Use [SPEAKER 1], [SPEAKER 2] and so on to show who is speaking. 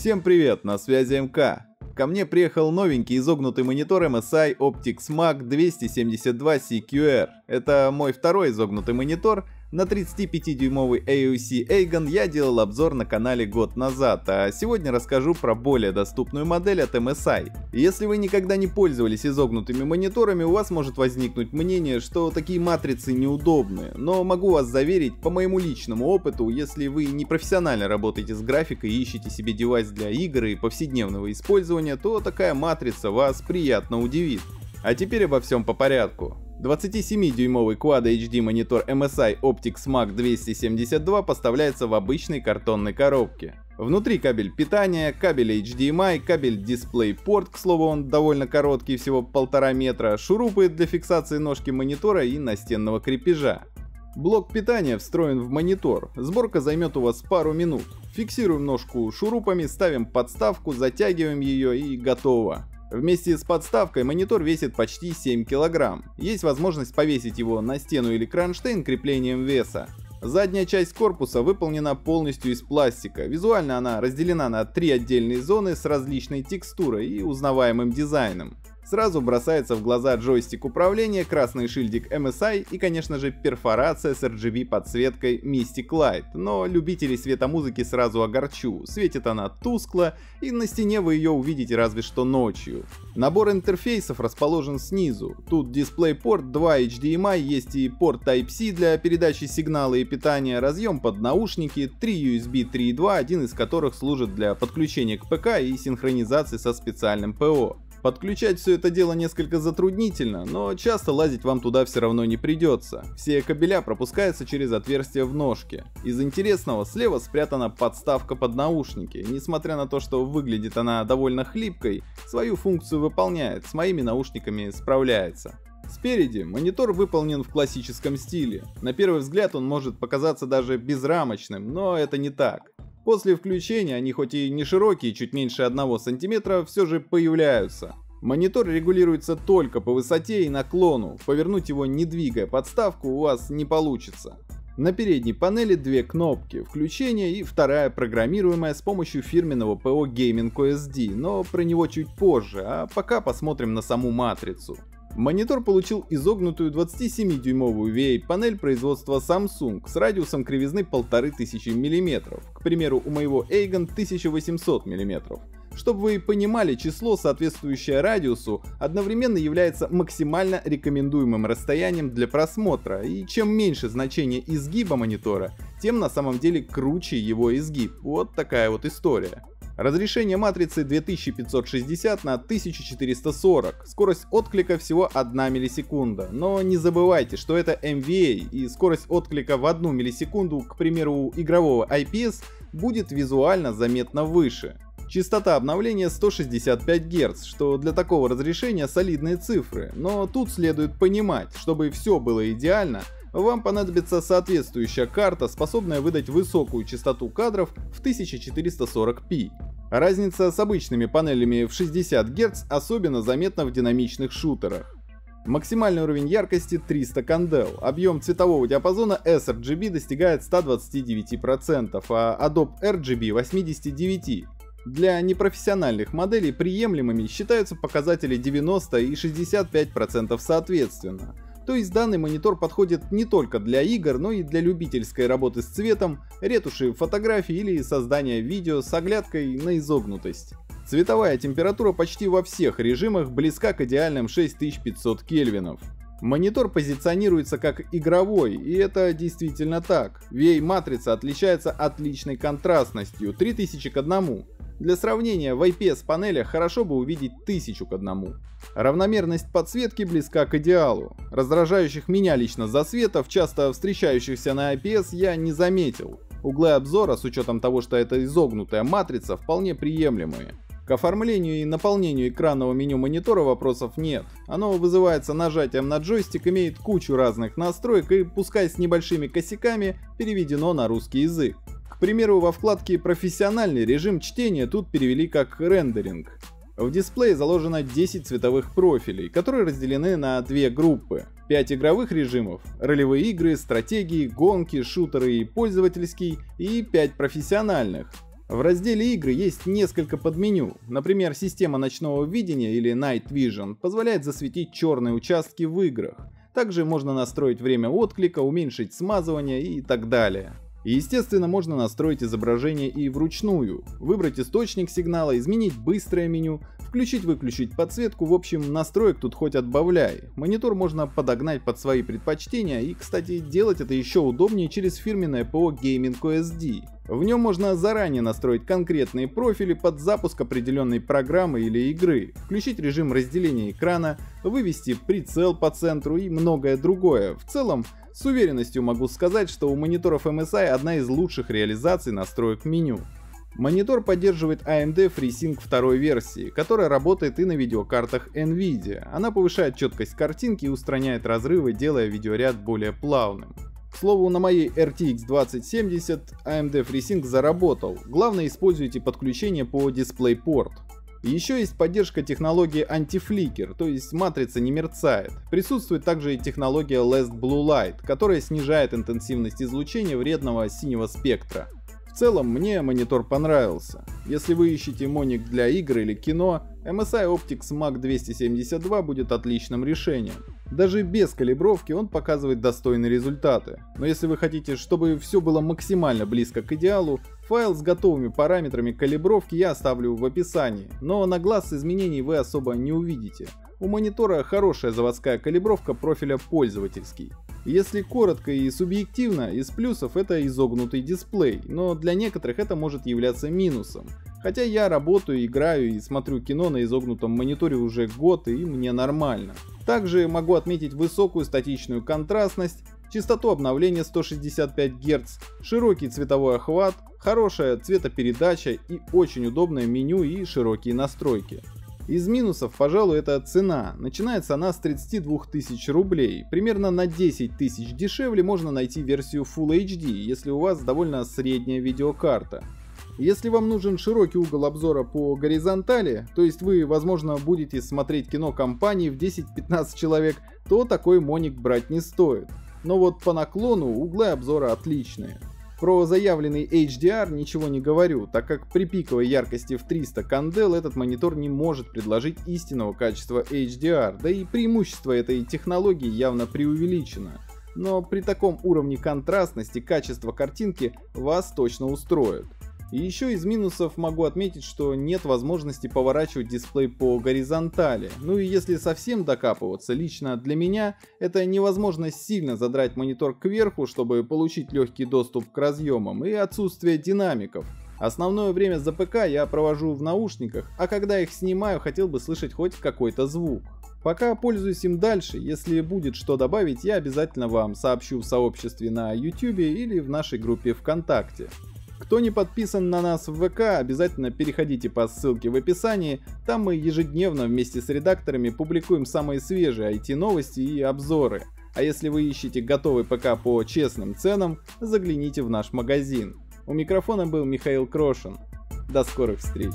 [SPEAKER 1] Всем привет, на связи МК. Ко мне приехал новенький изогнутый монитор MSI Optix Mag 272 CQR. Это мой второй изогнутый монитор, на 35-дюймовый AOC Aegon я делал обзор на канале год назад, а сегодня расскажу про более доступную модель от MSI. Если вы никогда не пользовались изогнутыми мониторами, у вас может возникнуть мнение, что такие матрицы неудобны, но могу вас заверить, по моему личному опыту, если вы не профессионально работаете с графикой и ищете себе девайс для игр и повседневного использования, то такая матрица вас приятно удивит. А теперь обо всем по порядку. 27-дюймовый Quad HD монитор MSI Optix Mag 272 поставляется в обычной картонной коробке. Внутри кабель питания, кабель HDMI, кабель DisplayPort, к слову он довольно короткий, всего полтора метра, шурупы для фиксации ножки монитора и настенного крепежа. Блок питания встроен в монитор, сборка займет у вас пару минут. Фиксируем ножку шурупами, ставим подставку, затягиваем ее и готово. Вместе с подставкой монитор весит почти 7 кг. Есть возможность повесить его на стену или кронштейн креплением веса. Задняя часть корпуса выполнена полностью из пластика. Визуально она разделена на три отдельные зоны с различной текстурой и узнаваемым дизайном. Сразу бросается в глаза джойстик управления, красный шильдик MSI и, конечно же, перфорация с RGB подсветкой Mystic Light. Но любителей светомузыки сразу огорчу. Светит она тускло, и на стене вы ее увидите разве что ночью. Набор интерфейсов расположен снизу. Тут DisplayPort, 2 HDMI, есть и порт Type-C для передачи сигнала и питания, разъем под наушники, 3 USB 3.2, один из которых служит для подключения к ПК и синхронизации со специальным ПО. Подключать все это дело несколько затруднительно, но часто лазить вам туда все равно не придется. Все кабеля пропускаются через отверстие в ножке. Из интересного, слева спрятана подставка под наушники. Несмотря на то, что выглядит она довольно хлипкой, свою функцию выполняет, с моими наушниками справляется. Спереди монитор выполнен в классическом стиле. На первый взгляд он может показаться даже безрамочным, но это не так. После включения они хоть и не широкие, чуть меньше 1 см, все же появляются. Монитор регулируется только по высоте и наклону, повернуть его не двигая подставку у вас не получится. На передней панели две кнопки включения и вторая программируемая с помощью фирменного ПО Gaming OSD, но про него чуть позже, а пока посмотрим на саму матрицу. Монитор получил изогнутую 27-дюймовую VA-панель производства Samsung с радиусом кривизны 1500 мм, к примеру у моего Aegon 1800 мм. Чтобы вы понимали, число, соответствующее радиусу, одновременно является максимально рекомендуемым расстоянием для просмотра, и чем меньше значение изгиба монитора, тем на самом деле круче его изгиб. Вот такая вот история. Разрешение матрицы 2560 на 1440, скорость отклика всего 1 миллисекунда. Но не забывайте, что это MVA и скорость отклика в 1 миллисекунду, к примеру, у игрового IPS будет визуально заметно выше. Частота обновления 165 Гц, что для такого разрешения солидные цифры, но тут следует понимать, чтобы все было идеально, вам понадобится соответствующая карта, способная выдать высокую частоту кадров в 1440p. Разница с обычными панелями в 60 Гц особенно заметна в динамичных шутерах. Максимальный уровень яркости 300 кандел, объем цветового диапазона sRGB достигает 129%, а Adobe RGB 89%. Для непрофессиональных моделей приемлемыми считаются показатели 90 и 65% соответственно. То есть данный монитор подходит не только для игр, но и для любительской работы с цветом, ретуши фотографий или создания видео с оглядкой на изогнутость. Цветовая температура почти во всех режимах близка к идеальным 6500 кельвинов. Монитор позиционируется как игровой, и это действительно так. VA-матрица отличается отличной контрастностью 3000 к 1, для сравнения, в IPS-панелях хорошо бы увидеть тысячу к одному. Равномерность подсветки близка к идеалу. Раздражающих меня лично засветов, часто встречающихся на IPS, я не заметил. Углы обзора, с учетом того, что это изогнутая матрица, вполне приемлемые. К оформлению и наполнению экранного меню монитора вопросов нет. Оно вызывается нажатием на джойстик, имеет кучу разных настроек и, пускай с небольшими косяками, переведено на русский язык. Примеру, во вкладке «Профессиональный режим чтения» тут перевели как «рендеринг». В дисплее заложено 10 цветовых профилей, которые разделены на две группы. 5 игровых режимов – ролевые игры, стратегии, гонки, шутеры и пользовательский, и 5 профессиональных. В разделе игры есть несколько подменю. Например, система ночного видения или Night Vision позволяет засветить черные участки в играх. Также можно настроить время отклика, уменьшить смазывание и так далее. И естественно можно настроить изображение и вручную, выбрать источник сигнала, изменить быстрое меню, включить-выключить подсветку, в общем настроек тут хоть отбавляй. Монитор можно подогнать под свои предпочтения и, кстати, делать это еще удобнее через фирменное ПО Gaming OSD. В нем можно заранее настроить конкретные профили под запуск определенной программы или игры, включить режим разделения экрана, вывести прицел по центру и многое другое. В целом, с уверенностью могу сказать, что у мониторов MSI одна из лучших реализаций настроек меню. Монитор поддерживает AMD FreeSync второй версии, которая работает и на видеокартах NVIDIA. Она повышает четкость картинки и устраняет разрывы, делая видеоряд более плавным. К слову, на моей RTX 2070 AMD FreeSync заработал. Главное используйте подключение по DisplayPort. Еще есть поддержка технологии антифликер, то есть матрица не мерцает. Присутствует также и технология Last Blue Light, которая снижает интенсивность излучения вредного синего спектра. В целом, мне монитор понравился. Если вы ищете моник для игр или кино, MSI Optics Mag 272 будет отличным решением. Даже без калибровки он показывает достойные результаты. Но если вы хотите, чтобы все было максимально близко к идеалу, файл с готовыми параметрами калибровки я оставлю в описании, но на глаз изменений вы особо не увидите. У монитора хорошая заводская калибровка профиля пользовательский. Если коротко и субъективно, из плюсов это изогнутый дисплей, но для некоторых это может являться минусом. Хотя я работаю, играю и смотрю кино на изогнутом мониторе уже год и мне нормально. Также могу отметить высокую статичную контрастность, частоту обновления 165 Гц, широкий цветовой охват, хорошая цветопередача и очень удобное меню и широкие настройки. Из минусов, пожалуй, это цена. Начинается она с 32 тысяч рублей. Примерно на 10 тысяч дешевле можно найти версию Full HD, если у вас довольно средняя видеокарта. Если вам нужен широкий угол обзора по горизонтали, то есть вы, возможно, будете смотреть кино компании в 10-15 человек, то такой моник брать не стоит. Но вот по наклону углы обзора отличные. Про заявленный HDR ничего не говорю, так как при пиковой яркости в 300 кандел этот монитор не может предложить истинного качества HDR, да и преимущество этой технологии явно преувеличено. Но при таком уровне контрастности качество картинки вас точно устроит. И еще из минусов могу отметить, что нет возможности поворачивать дисплей по горизонтали. Ну и если совсем докапываться, лично для меня это невозможность сильно задрать монитор кверху, чтобы получить легкий доступ к разъемам и отсутствие динамиков. Основное время за ПК я провожу в наушниках, а когда их снимаю, хотел бы слышать хоть какой-то звук. Пока пользуюсь им дальше, если будет что добавить, я обязательно вам сообщу в сообществе на YouTube или в нашей группе ВКонтакте. Кто не подписан на нас в ВК, обязательно переходите по ссылке в описании. Там мы ежедневно вместе с редакторами публикуем самые свежие IT-новости и обзоры. А если вы ищете готовый ПК по честным ценам, загляните в наш магазин. У микрофона был Михаил Крошин. До скорых встреч!